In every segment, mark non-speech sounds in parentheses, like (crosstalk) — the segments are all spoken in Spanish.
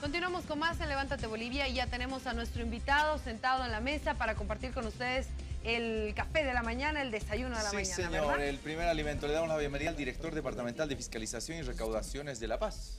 Continuamos con más en Levántate Bolivia y ya tenemos a nuestro invitado sentado en la mesa para compartir con ustedes el café de la mañana, el desayuno de la sí, mañana, señor, el primer alimento. Le damos la bienvenida al director departamental de Fiscalización y Recaudaciones de La Paz.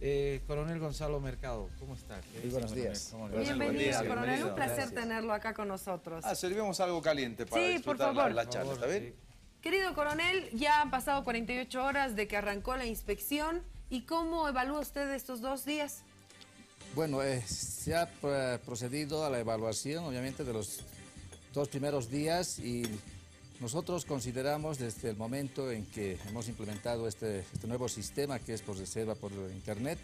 Eh, coronel Gonzalo Mercado, ¿cómo está? Muy buenos días. Bienvenido, coronel. bienvenido. Un placer Gracias. tenerlo acá con nosotros. Ah, servimos algo caliente para Sí, disfrutar favor. la, charla, ¿está bien? Querido coronel, ya han pasado 48 horas de que arrancó la inspección. ¿Y cómo evalúa usted estos dos días? Bueno, eh, se ha procedido a la evaluación, obviamente, de los dos primeros días y nosotros consideramos desde el momento en que hemos implementado este, este nuevo sistema que es por reserva por internet,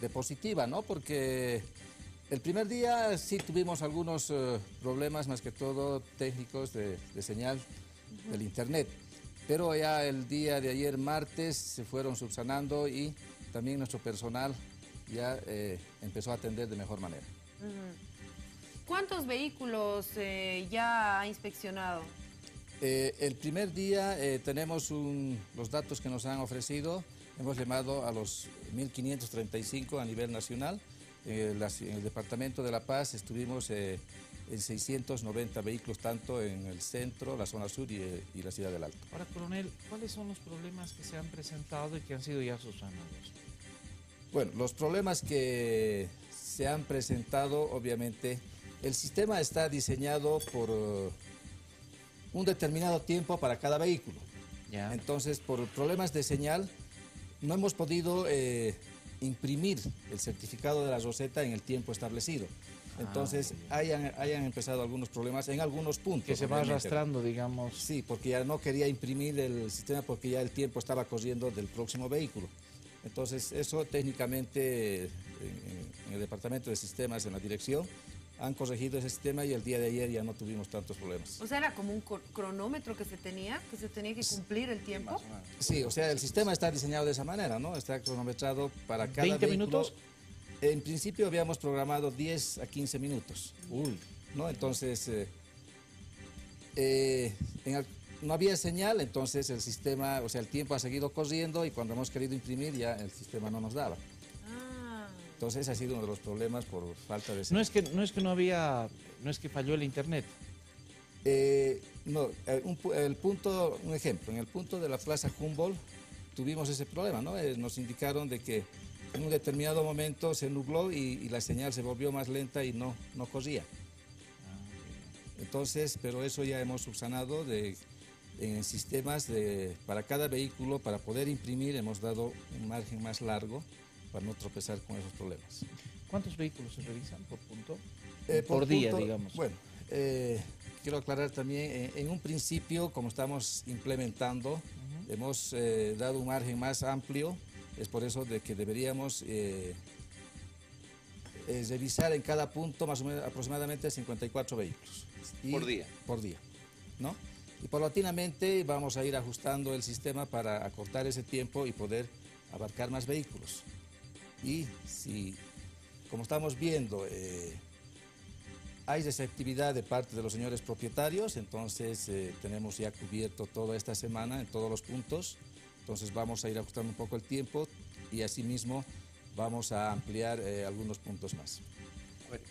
de positiva, ¿no? Porque el primer día sí tuvimos algunos eh, problemas, más que todo técnicos de señal del internet. Pero ya el día de ayer, martes, se fueron subsanando y también nuestro personal ya eh, empezó a atender de mejor manera. ¿Cuántos vehículos eh, ya ha inspeccionado? Eh, el primer día eh, tenemos un- los datos que nos han ofrecido, hemos llamado a los 1.535 a nivel nacional. En el departamento de La Paz estuvimos eh, en 690 vehículos, tanto en el centro, la zona sur y, y la ciudad del Alto. Ahora, coronel, ¿cuáles son los problemas que se han presentado y que han sido ya subsanados? Bueno, los problemas que se han presentado, obviamente, el sistema está diseñado por eh, un determinado tiempo para cada vehículo. Ya. Entonces, por problemas de señal, no hemos podido eh, imprimir el certificado de la roseta en el tiempo establecido. Entonces, hayan, hayan empezado algunos problemas en algunos puntos. que se va arrastrando, digamos. Sí, porque ya no quería imprimir el sistema porque ya el tiempo estaba corriendo del próximo vehículo. Entonces, eso técnicamente en, el departamento de sistemas, en la dirección, han corregido ese sistema y el día de ayer ya no tuvimos tantos problemas. O sea, era como un cronómetro que se tenía, que se tenía que cumplir el tiempo. Sí, o sea, el sistema está diseñado de esa manera, ¿no? Está cronometrado para cada 20 vehículo. minutos. En principio habíamos programado 10 a 15 minutos, Uy, ¿no? Entonces, eh, eh, en al- no había señal, entonces el sistema, o sea, el tiempo ha seguido corriendo y cuando hemos querido imprimir ya el sistema no nos daba. Ah. Entonces ha sido uno de los problemas por falta de no señal. es que no es que no había, no es que falló el internet. Eh, no, eh, un pu- el punto, un ejemplo, en el punto de la Plaza Humboldt tuvimos ese problema, ¿no? Eh, nos indicaron de que en un determinado momento se nubló y, y la señal se volvió más lenta y no, no corría. Entonces, pero eso ya hemos subsanado de, en sistemas de, para cada vehículo, para poder imprimir, hemos dado un margen más largo para no tropezar con esos problemas. ¿Cuántos vehículos se revisan por punto? Eh, por, día, punto, digamos. Bueno, eh, quiero aclarar también, eh, en un principio, como estamos implementando, hemos eh, dado un margen más amplio, es por eso de que deberíamos eh, eh, revisar en cada punto más o menos aproximadamente 54 vehículos. Por día. Por día, ¿no? Y paulatinamente vamos a ir ajustando el sistema para acortar ese tiempo y poder abarcar más vehículos. Y si, como estamos viendo, eh, hay receptividad de parte de los señores propietarios, entonces eh, tenemos ya cubierto toda esta semana en todos los puntos, entonces vamos a ir ajustando un poco el tiempo y asimismo vamos a ampliar eh, algunos puntos más.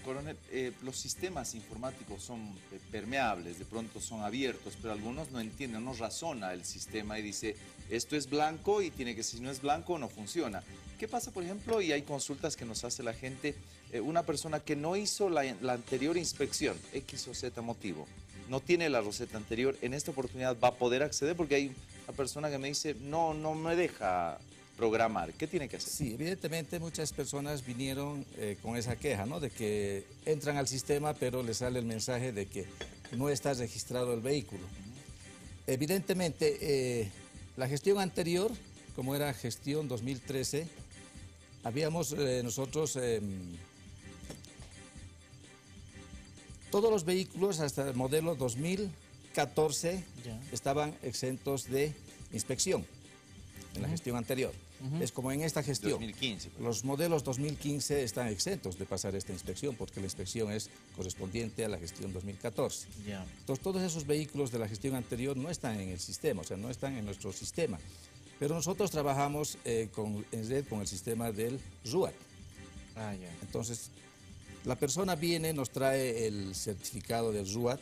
Coronel, eh, los sistemas informáticos son permeables, de pronto son abiertos, pero algunos no entienden, no razona el sistema y dice, esto es blanco y tiene que, si no es blanco, no funciona. ¿Qué pasa, por ejemplo, y hay consultas que nos hace la gente, eh, una persona que no hizo la, la anterior inspección, X o Z motivo, no tiene la receta anterior, en esta oportunidad va a poder acceder porque hay una persona que me dice, no, no me deja programar, ¿qué tiene que hacer? Sí, evidentemente muchas personas vinieron eh, con esa queja, ¿no? De que entran al sistema pero les sale el mensaje de que no está registrado el vehículo. Evidentemente, eh, la gestión anterior, como era gestión 2013, habíamos eh, nosotros... em, todos los vehículos hasta el modelo 2014 Ya. estaban exentos de inspección en la gestión anterior. Es como en esta gestión. 2015. pues. Los modelos 2015 están exentos de pasar esta inspección porque la inspección es correspondiente a la gestión 2014. Ya. Entonces, todos esos vehículos de la gestión anterior no están en el sistema, o sea, no están en nuestro sistema. Pero nosotros trabajamos eh, con, en red con el sistema del RUAT. Ah, ya. Entonces, la persona viene, nos trae el certificado del RUAT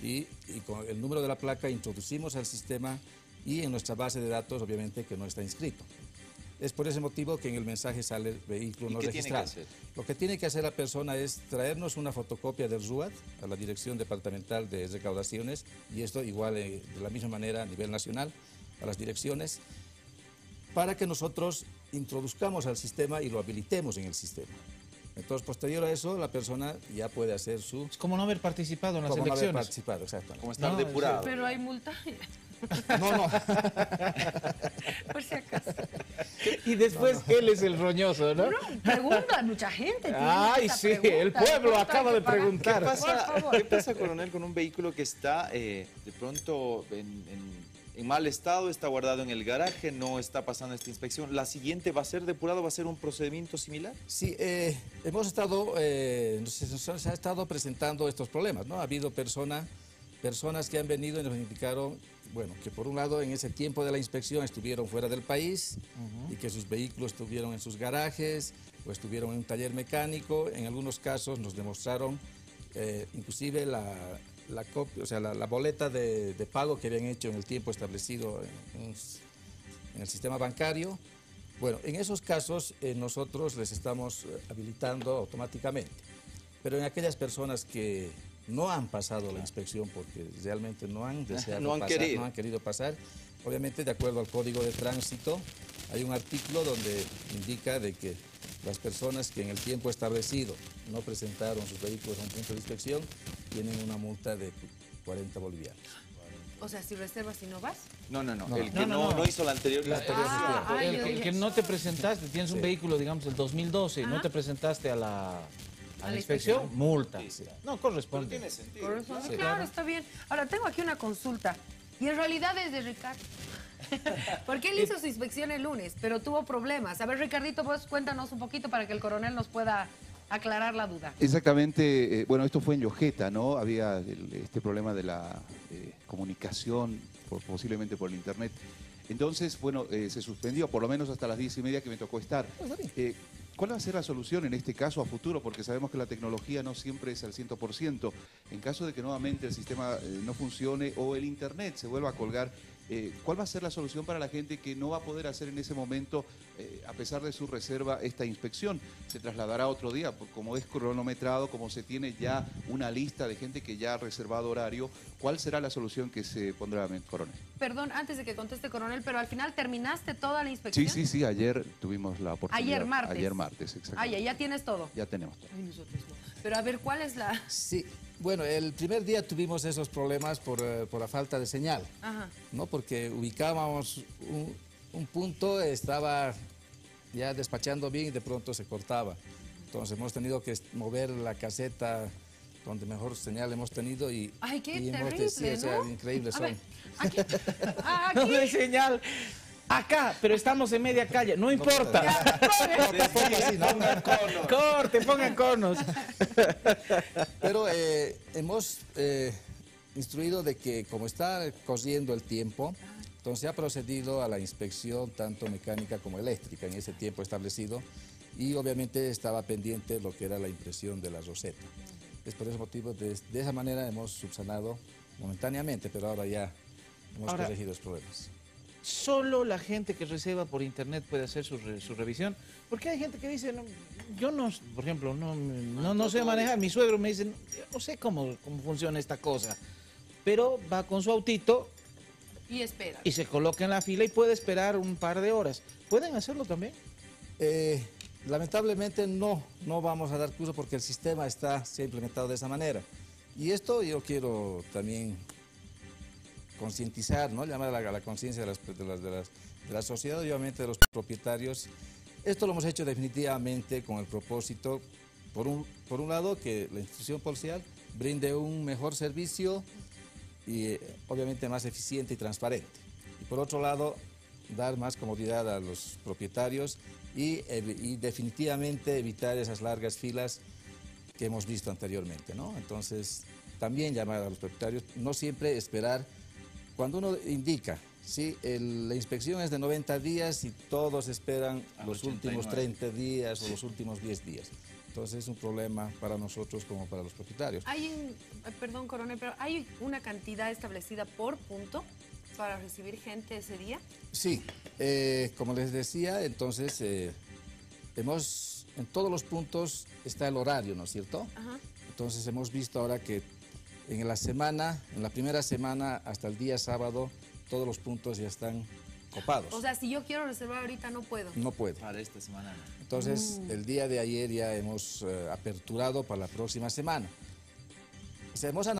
y, y con el número de la placa introducimos al sistema y en nuestra base de datos, obviamente, que no está inscrito. Es por ese motivo que en el mensaje sale vehículo ¿Y no qué tiene que registrado. hacer? Lo que tiene que hacer la persona es traernos una fotocopia del RUAT a la Dirección Departamental de Recaudaciones y esto igual eh, de la misma manera a nivel nacional a las direcciones para que nosotros introduzcamos al sistema y lo habilitemos en el sistema. Entonces, posterior a eso, la persona ya puede hacer su... Es como no haber participado en las como no haber elecciones. participado, exactamente. Como estar No, depurado. Pero hay multa, No, no, por si acaso. Y después él es el roñoso, ¿no? No, pregunta mucha gente. Ay, sí, pregunta. el pueblo ¿Cuánto hay acaba de preguntar. ¿Qué pasa, Por favor. ¿Qué pasa, coronel, con un vehículo que está eh, de pronto en, en- en mal estado, está guardado en el garaje, no está pasando esta inspección? ¿La siguiente va a ser depurado, va a ser un procedimiento similar? Sí, eh, hemos estado, eh, se, se- ha estado presentando estos problemas, ¿no? Ha habido persona, personas que han venido y nos indicaron, bueno, que por un lado en ese tiempo de la inspección estuvieron fuera del país y que sus vehículos estuvieron en sus garajes o estuvieron en un taller mecánico. En algunos casos nos demostraron eh, inclusive la, la copia, o sea, la, boleta de, pago que habían hecho en el tiempo establecido en el sistema bancario. Bueno, en esos casos eh, nosotros les estamos eh, habilitando automáticamente. Pero en aquellas personas que no han pasado la inspección porque realmente no han deseado No han pasar, querido. no han querido pasar, obviamente de acuerdo al Código de Tránsito hay un artículo donde indica de que las personas que en el tiempo establecido no presentaron sus vehículos a un punto de inspección tienen una multa de 40 bolivianos. O sea, si reservas y no vas. No, no, no. No. El que No, no, no, no. no hizo la anterior La anterior inspección. Ah, el, que- no te presentaste, tienes un vehículo, digamos, del 2012, no te presentaste a la, a ¿A la inspección, multa. Sí. No, Pero corresponde. tiene sentido. Sí. claro, está bien. Ahora, tengo aquí una consulta. Y en realidad es de Ricardo. (laughs) Porque él hizo su inspección el lunes, pero tuvo problemas. A ver, Ricardito, vos cuéntanos un poquito para que el coronel nos pueda aclarar la duda. Exactamente, eh, bueno, esto fue en Yojeta, ¿no? Había el- este problema de la eh, comunicación, por- posiblemente por el internet. Entonces, bueno, eh, se suspendió, por lo menos hasta las diez y media que me tocó estar. ¿Cuál va a ser la solución en este caso a futuro? Porque sabemos que la tecnología no siempre es al 100%. En caso de que nuevamente el sistema eh, no funcione o el internet se vuelva a colgar, eh, ¿cuál va a ser la solución para la gente que no va a poder hacer en ese momento, eh, a pesar de su reserva, esta inspección? ¿Se trasladará otro día? Como es cronometrado, como se tiene ya una lista de gente que ya ha reservado horario, ¿cuál será la solución que se pondrá, coronel? Perdón, antes de que conteste, coronel, pero al final terminaste toda la inspección. Sí, sí, sí, ayer tuvimos la oportunidad. Ayer martes. Ayer martes, Ah, exactamente. ya, ya tienes todo. Ya tenemos todo. Ay, nosotros no. Pero a ver, ¿cuál es la...? Sí, bueno, el primer día tuvimos esos problemas por, eh, por la falta de señal. Ajá. ¿no? Porque ubicábamos un, un punto, estaba ya despachando bien y de pronto se cortaba. Entonces hemos tenido que mover la caseta donde mejor señal hemos tenido y, Ay, qué y hemos terrible, sí, o sea, ¿no? increíbles A son. ver, aquí. (laughs) Ah, No aquí. hay señal. Acá, pero estamos en media calle, no importa. Corte, pongan conos. Pero eh, hemos eh, instruido de que como está corriendo el tiempo, entonces se ha procedido a la inspección tanto mecánica como eléctrica en ese tiempo establecido y obviamente estaba pendiente lo que era la impresión de la roseta. Es por ese motivo, de, de esa manera hemos subsanado momentáneamente, pero ahora ya hemos Ahora- corregido los problemas. Solo la gente que reserva por internet puede hacer su, re- su revisión. Porque hay gente que dice, no, yo no, por ejemplo, no, no, no sé manejar. Mi suegro me dice, no sé cómo, cómo funciona esta cosa. Pero va con su autito Y espera. y se coloca en la fila y puede esperar un par de horas. ¿Pueden hacerlo también? Eh, lamentablemente no, no vamos a dar curso porque el sistema está, se ha implementado de esa manera. Y esto yo quiero también concientizar, ¿no? llamar a la, la conciencia de, las- de, las- de las- de la sociedad, obviamente de los propietarios. Esto lo hemos hecho definitivamente con el propósito, por un, por un lado, que la institución policial brinde un mejor servicio y eh, obviamente más eficiente y transparente. Y por otro lado, dar más comodidad a los propietarios y, evi- y definitivamente evitar esas largas filas que hemos visto anteriormente, ¿no? Entonces, también llamar a los propietarios, no siempre esperar, cuando uno indica Sí, el- la inspección es de 90 días y todos esperan Al los 89. últimos 30 días o los últimos 10 días. Entonces es un problema para nosotros como para los propietarios. Hay eh, perdón, coronel, pero hay una cantidad establecida por punto para recibir gente ese día. Sí, eh, como les decía, entonces eh, hemos, en todos los puntos está el horario, ¿no es cierto? Ajá. Entonces hemos visto ahora que en la semana, en la primera semana hasta el día sábado, todos los puntos ya están copados. O sea, si yo quiero reservar ahorita no puedo. no puede. Para esta semana no. Entonces, el día de ayer ya hemos eh, aperturado para la próxima semana. O sea, hemos